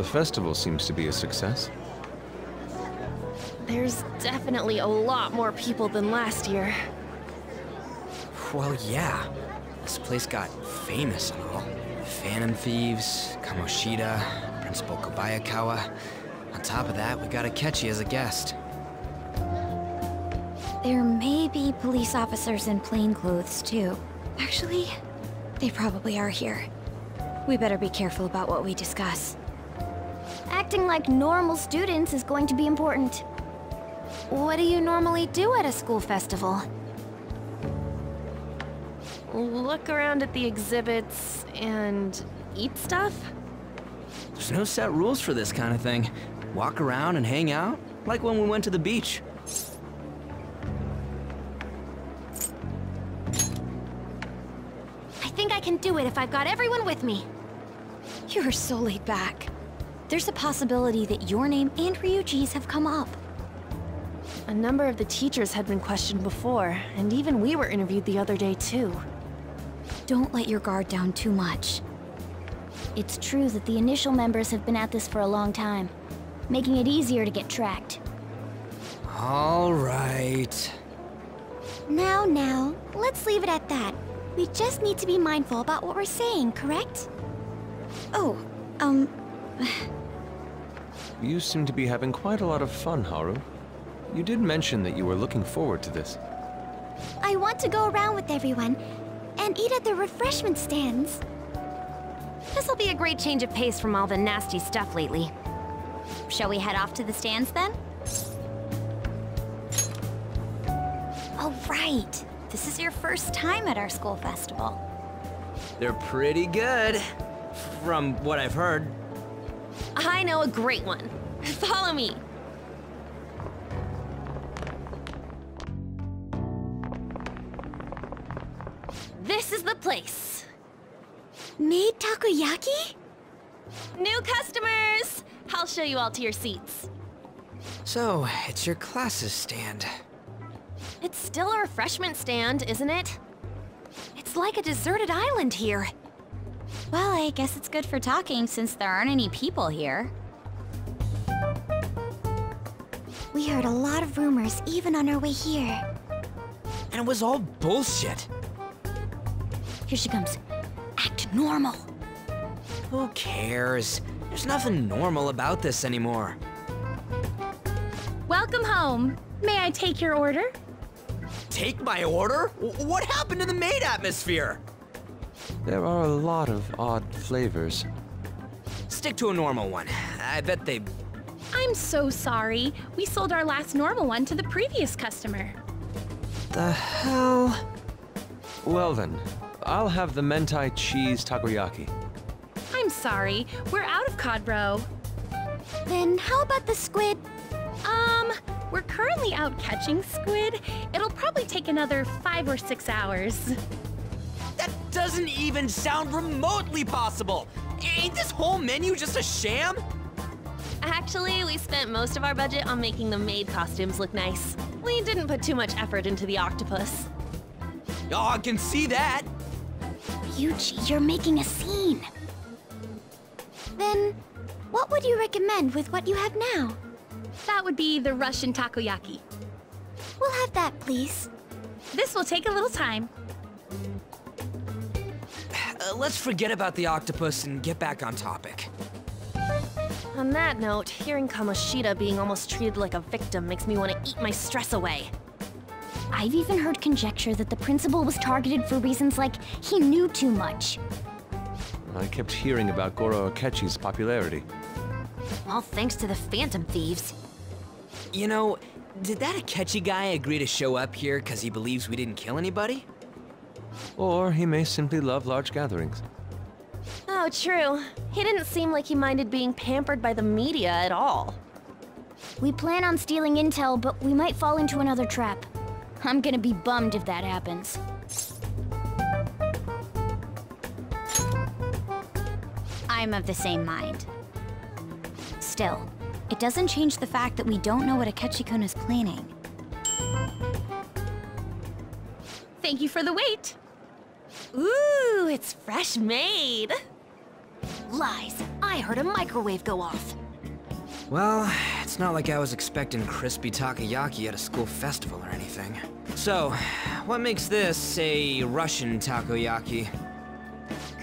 The festival seems to be a success. There's definitely a lot more people than last year. Well, yeah. This place got famous and all. Phantom Thieves, Kamoshida, Principal Kobayakawa. On top of that, we got Akechi as a guest. There may be police officers in plain clothes, too. Actually, they probably are here. We better be careful about what we discuss. Acting like normal students is going to be important. What do you normally do at a school festival? Look around at the exhibits and eat stuff? There's no set rules for this kind of thing. Walk around and hang out, like when we went to the beach. I think I can do it if I've got everyone with me. You are so laid back. There's a possibility that your name and Ryuji's have come up. A number of the teachers had been questioned before, and even we were interviewed the other day too. Don't let your guard down too much. It's true that the initial members have been at this for a long time, making it easier to get tracked. All right. Now, now, let's leave it at that. We just need to be mindful about what we're saying, correct? Oh, um, You seem to be having quite a lot of fun, Haru. You did mention that you were looking forward to this. I want to go around with everyone and eat at the refreshment stands. This'll be a great change of pace from all the nasty stuff lately. Shall we head off to the stands then? oh right. This is your first time at our school festival. They're pretty good, from what I've heard. I know a great one. Follow me. This is the place. Maid takoyaki? New customers! I'll show you all to your seats. So, it's your classes stand. It's still a refreshment stand, isn't it? It's like a deserted island here. Well, I guess it's good for talking since there aren't any people here. We heard a lot of rumors even on our way here. And it was all bullshit. Here she comes. Act normal. Who cares? There's nothing normal about this anymore. Welcome home. May I take your order? Take my order? W- What happened to the maid atmosphere? There are a lot of odd flavors. Stick to a normal one. I bet they. I'm so sorry. We sold our last normal one to the previous customer. The hell? Well then, I'll have the mentai cheese takoyaki. I'm sorry. We're out of cod roe. Then how about the squid? Um, we're currently out catching squid. It'll probably take another five or six hours. That doesn't even sound remotely possible. Ain't this whole menu just a sham? Actually, we spent most of our budget on making the maid costumes look nice. We didn't put too much effort into the octopus. Oh, I can see that. Ryuji, you're making a scene. Then, what would you recommend with what you have now? That would be the Russian takoyaki. We'll have that, please. This will take a little time. Uh, let's forget about the octopus and get back on topic. On that note, hearing Kamoshida being almost treated like a victim makes me want to eat my stress away. I've even heard conjecture that the principal was targeted for reasons like he knew too much. I kept hearing about Goro Akechi's popularity. All thanks to the Phantom Thieves. You know, did that Akechi guy agree to show up here because he believes we didn't kill anybody? Or he may simply love large gatherings. Oh, true. He didn't seem like he minded being pampered by the media at all. We plan on stealing intel, but we might fall into another trap. I'm gonna be bummed if that happens. I'm of the same mind. Still, it doesn't change the fact that we don't know what Akechi-kun is planning. Thank you for the wait. Ooh, it's fresh made. Lies. I heard a microwave go off. Well, it's not like I was expecting crispy takoyaki at a school festival or anything. So, what makes this a Russian takoyaki?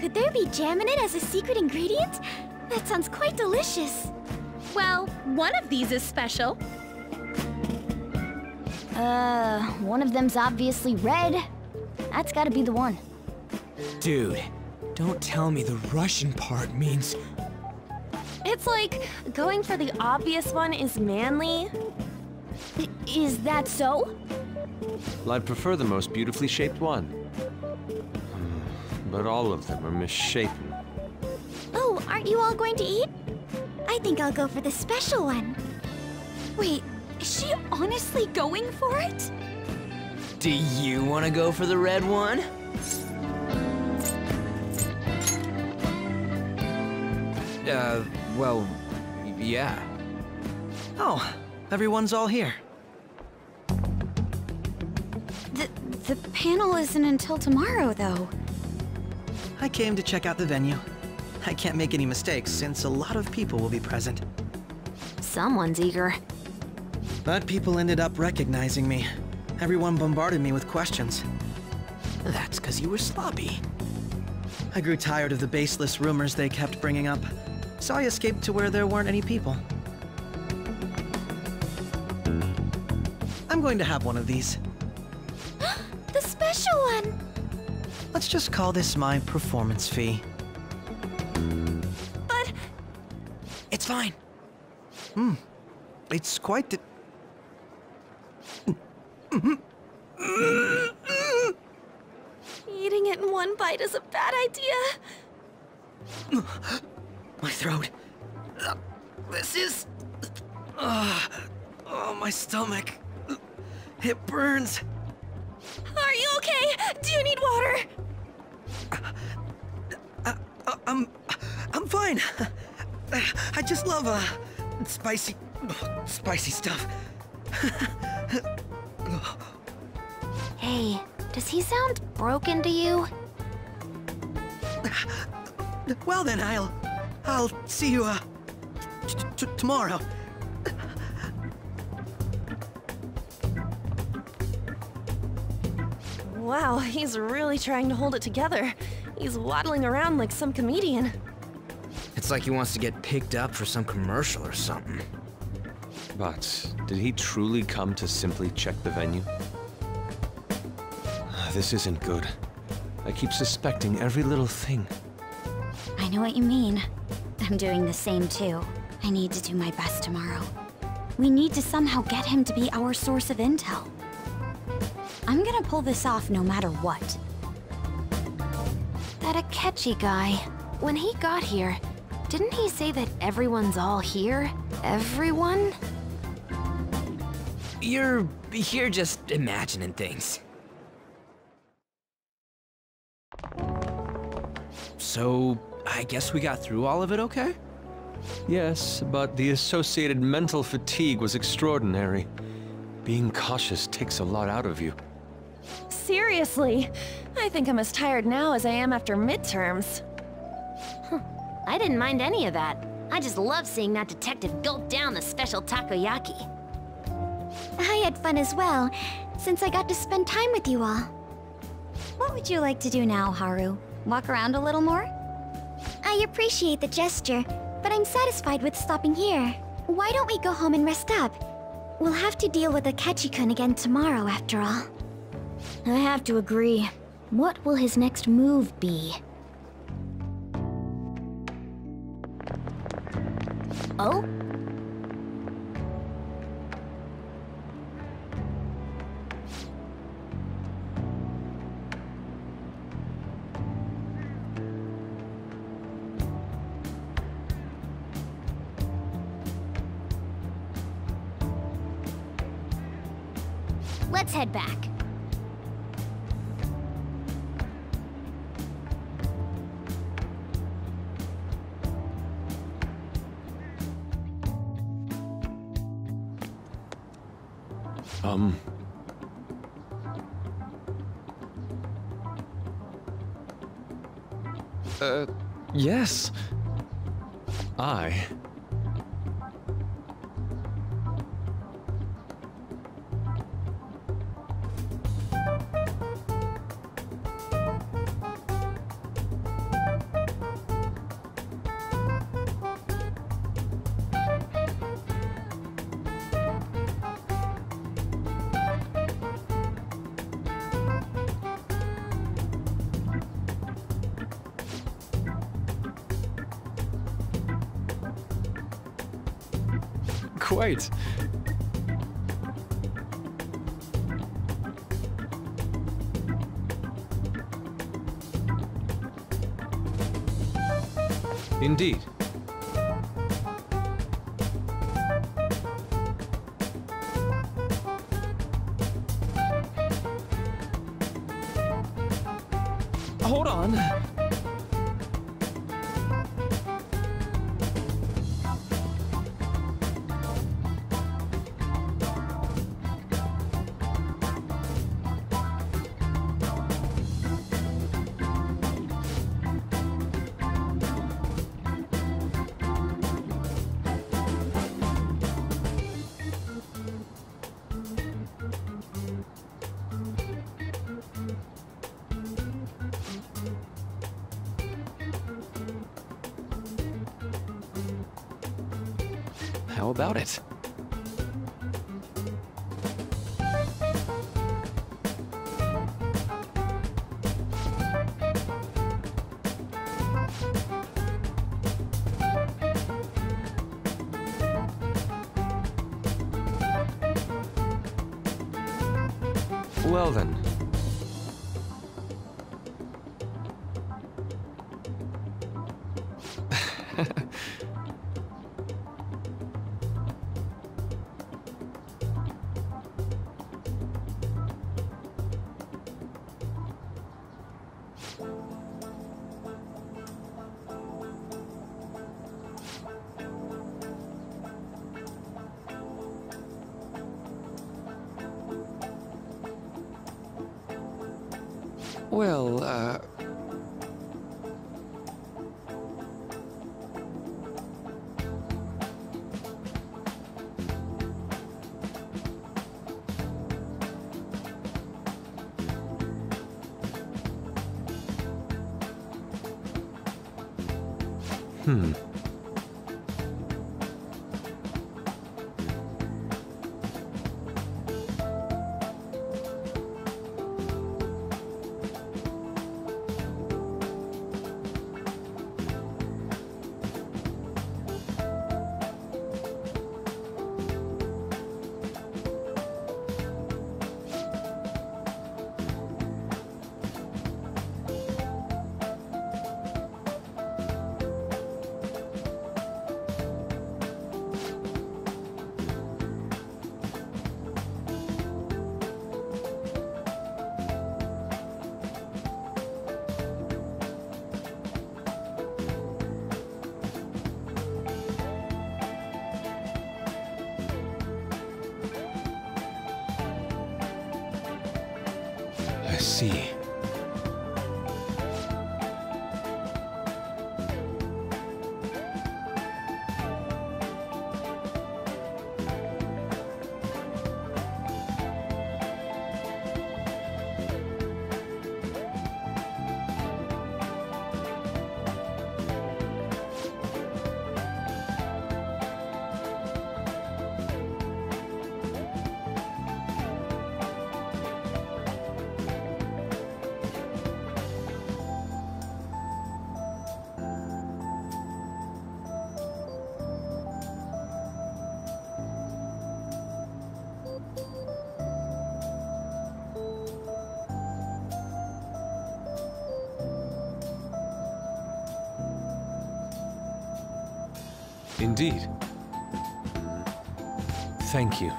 Could there be jam in it as a secret ingredient? That sounds quite delicious. Well, one of these is special. Uh, one of them's obviously red. That's gotta be the one. Dude, don't tell me the Russian part means It's like going for the obvious one is manly. I- is that so? Well, I'd prefer the most beautifully shaped one. Hmm, But all of them are misshapen. Oh, aren't you all going to eat? I think I'll go for the special one. Wait, is she honestly going for it? Do you want to go for the red one? Uh, well, yeah. Oh, everyone's all here. The, the panel isn't until tomorrow, though. I came to check out the venue. I can't make any mistakes since a lot of people will be present. Someone's eager. But people ended up recognizing me. Everyone bombarded me with questions. That's because you were sloppy. I grew tired of the baseless rumors they kept bringing up, so I escaped to where there weren't any people. I'm going to have one of these. The special one! Let's just call this my performance fee. But It's fine. Hmm. It's quite the... eating it in one bite is a bad idea. My throat. Uh, This is... Uh, oh, my stomach. It burns. Are you okay? Do you need water? Uh, I'm... I'm fine. I just love, uh, spicy... spicy stuff. Hey, does he sound broken to you? Well then, I'll... I'll see you, uh... t- t- tomorrow. Wow, he's really trying to hold it together. He's waddling around like some comedian. It's like he wants to get picked up for some commercial or something. But did he truly come to simply check the venue? Ah, This isn't good. I keep suspecting every little thing. I know what you mean. I'm doing the same too. I need to do my best tomorrow. We need to somehow get him to be our source of intel. I'm gonna pull this off no matter what. That Akechi guy. When he got here, didn't he say that everyone's all here? Everyone? You're here just imagining things. So, I guess we got through all of it okay? Yes, but the associated mental fatigue was extraordinary. Being cautious takes a lot out of you. Seriously, I think I'm as tired now as I am after midterms. I didn't mind any of that. I just love seeing that detective gulp down the special takoyaki. I had fun as well, since I got to spend time with you all. What would you like to do now, Haru? Walk around a little more? I appreciate the gesture, but I'm satisfied with stopping here. Why don't we go home and rest up? We'll have to deal with Akechi-kun again tomorrow, after all. I have to agree. What will his next move be? Oh? Let's head back. Um. Uh, yes. I... Quite. Indeed. How about it? Well then. Well, uh... Hmm. See. Indeed. Thank you.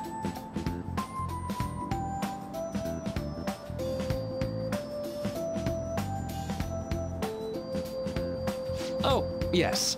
Oh, yes.